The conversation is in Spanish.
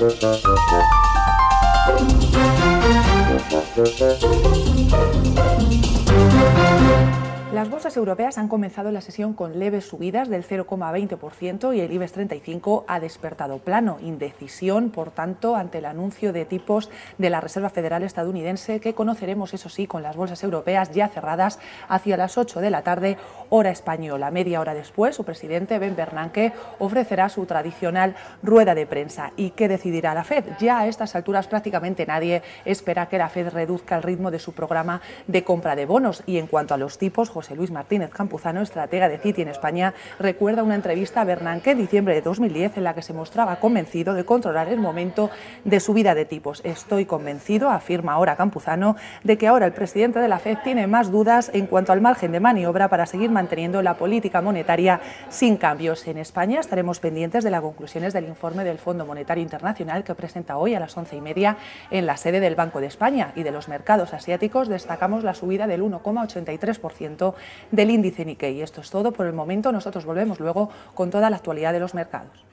Las bolsas europeas han comenzado la sesión con leves subidas del 0,20% y el IBEX 35 ha despertado plano. Indecisión, por tanto, ante el anuncio de tipos de la Reserva Federal estadounidense que conoceremos, eso sí, con las bolsas europeas ya cerradas hacia las 8 de la tarde, hora española. Media hora después, su presidente, Ben Bernanke, ofrecerá su tradicional rueda de prensa. ¿Y qué decidirá la Fed? Ya a estas alturas prácticamente nadie espera que la Fed reduzca el ritmo de su programa de compra de bonos. Y en cuanto a los tipos, José Martínez Campuzano, estratega de Citi en España, recuerda una entrevista a Bernanke en diciembre de 2010 en la que se mostraba convencido de controlar el momento de subida de tipos. Estoy convencido, afirma ahora Campuzano, de que ahora el presidente de la FED tiene más dudas en cuanto al margen de maniobra para seguir manteniendo la política monetaria sin cambios. En España estaremos pendientes de las conclusiones del informe del Fondo Monetario Internacional que presenta hoy a las once y media en la sede del Banco de España y de los mercados asiáticos destacamos la subida del 1,83% del índice Nikkei. Esto es todo por el momento. Nosotros volvemos luego con toda la actualidad de los mercados.